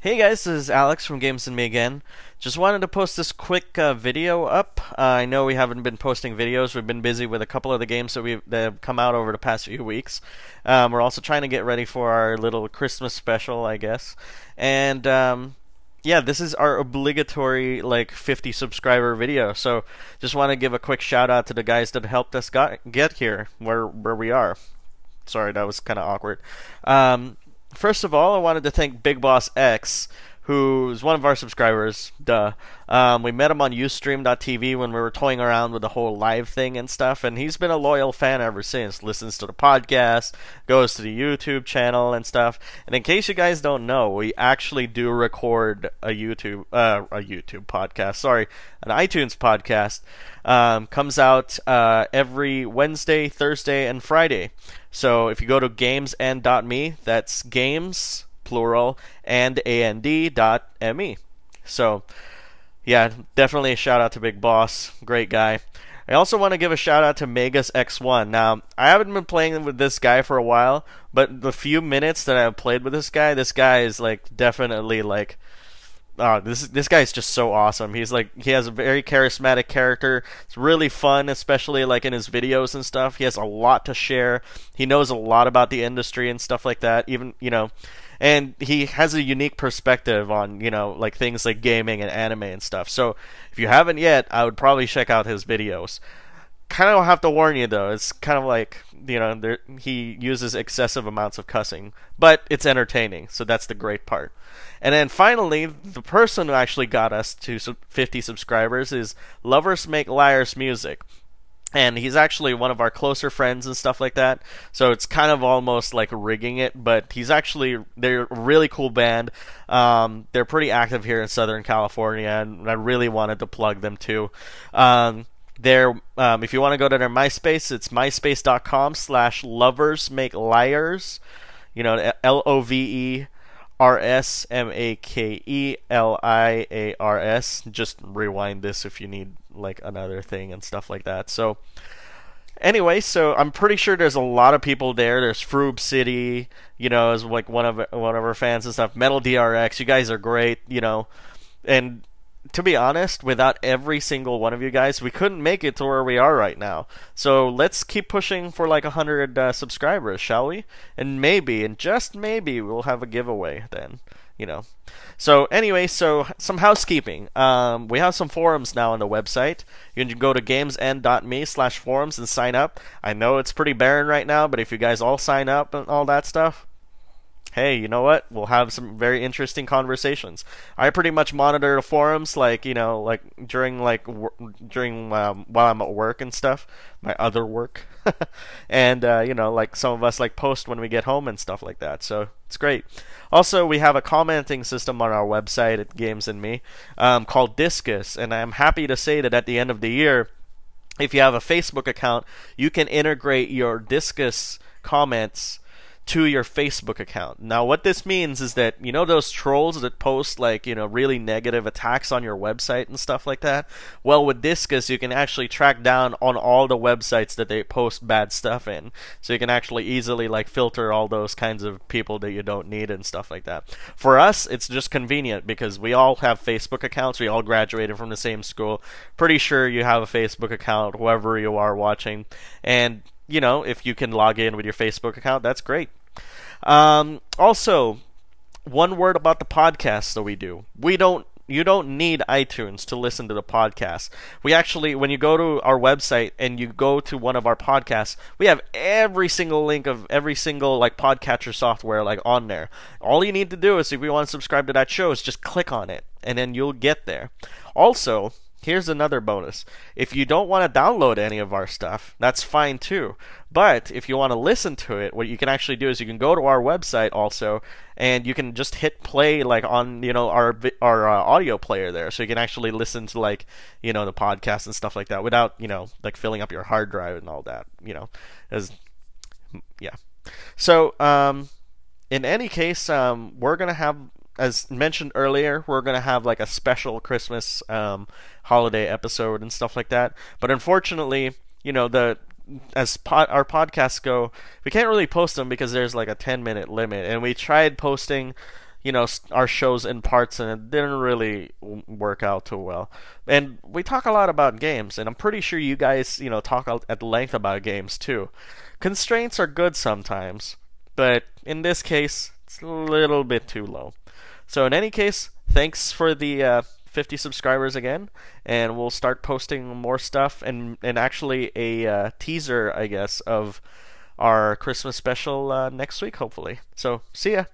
Hey guys, this is Alex from Games and Me again. Just wanted to post this quick uh, video up. Uh, I know we haven't been posting videos. We've been busy with a couple of the games that we that have come out over the past few weeks. Um, we're also trying to get ready for our little Christmas special, I guess. And um, yeah, this is our obligatory like 50 subscriber video. So just want to give a quick shout out to the guys that helped us got, get here where where we are. Sorry, that was kind of awkward. Um, first of all, I wanted to thank Big Boss X, who's one of our subscribers. Duh. Um, we met him on Ustream.tv when we were toying around with the whole live thing and stuff, and he's been a loyal fan ever since. Listens to the podcast, goes to the YouTube channel and stuff. And in case you guys don't know, we actually do record a YouTube uh, a YouTube podcast. Sorry, an iTunes podcast. Um, comes out uh, every Wednesday, Thursday, and Friday. So if you go to gamesand.me, that's games plural and and dot me. So yeah, definitely a shout out to Big Boss, great guy. I also want to give a shout out to Magus X1. Now, I haven't been playing with this guy for a while, but the few minutes that I've played with this guy, this guy is like definitely like oh, this this guy is just so awesome. He's like he has a very charismatic character. It's really fun, especially like in his videos and stuff. He has a lot to share. He knows a lot about the industry and stuff like that. Even you know, and he has a unique perspective on you know like things like gaming and anime and stuff. So if you haven't yet, I would probably check out his videos. Kind of have to warn you though. It's kind of like you know there, he uses excessive amounts of cussing, but it's entertaining. So that's the great part. And then finally, the person who actually got us to 50 subscribers is Lovers Make Liars Music. And he's actually one of our closer friends and stuff like that. So it's kind of almost like rigging it, but he's actually, they're a really cool band. Um, they're pretty active here in Southern California, and I really wanted to plug them too. Um, there, um, if you want to go to their MySpace, it's myspace.com slash lovers make liars. You know, L O V E R S M A K E L I A R S. Just rewind this if you need like another thing and stuff like that. So anyway, so I'm pretty sure there's a lot of people there. There's Froob City, you know, as like one of one of our fans and stuff. Metal DRX, you guys are great, you know, and to be honest, without every single one of you guys, we couldn't make it to where we are right now. So let's keep pushing for like 100 uh, subscribers, shall we? And maybe, and just maybe, we'll have a giveaway then. You know. So anyway, so some housekeeping. Um, we have some forums now on the website. You can go to gamesand.me slash forums and sign up. I know it's pretty barren right now, but if you guys all sign up and all that stuff, hey, you know what? We'll have some very interesting conversations. I pretty much monitor the forums, like you know, like during like during um, while I'm at work and stuff, my other work, and uh, you know, like some of us like post when we get home and stuff like that. So it's great. Also, we have a commenting system on our website at Games and Me um, called Disqus, and I'm happy to say that at the end of the year, if you have a Facebook account, you can integrate your Disqus comments to your Facebook account. Now, what this means is that, you know, those trolls that post, like, you know, really negative attacks on your website and stuff like that? Well, with Disqus, you can actually track down on all the websites that they post bad stuff in. So you can actually easily, like, filter all those kinds of people that you don't need and stuff like that. For us, it's just convenient because we all have Facebook accounts. We all graduated from the same school. Pretty sure you have a Facebook account, whoever you are watching. And, you know, if you can log in with your Facebook account, that's great. Um, also, one word about the podcast that we do. We don't you don't need iTunes to listen to the podcast. We actually, when you go to our website and you go to one of our podcasts, we have every single link of every single like podcatcher software like on there. All you need to do is if you want to subscribe to that show is just click on it and then you'll get there. Also, Here's another bonus. If you don't want to download any of our stuff, that's fine too. But if you want to listen to it, what you can actually do is you can go to our website also, and you can just hit play like on you know our our uh, audio player there, so you can actually listen to like you know the podcast and stuff like that without you know like filling up your hard drive and all that. You know, as yeah. So um, in any case, um, we're gonna have as mentioned earlier, we're gonna have like a special Christmas um, holiday episode and stuff like that. But unfortunately, you know the as our podcasts go, we can't really post them because there's like a 10 minute limit, and we tried posting. you know our shows in parts, and it didn't really work out too well. And we talk a lot about games, and I'm pretty sure you guys you know talk at length about games too. Constraints are good sometimes, but in this case, it's a little bit too low. So in any case, thanks for the uh, 50 subscribers again, and we'll start posting more stuff and and actually a uh, teaser, I guess, of our Christmas special uh, next week, hopefully. So see ya.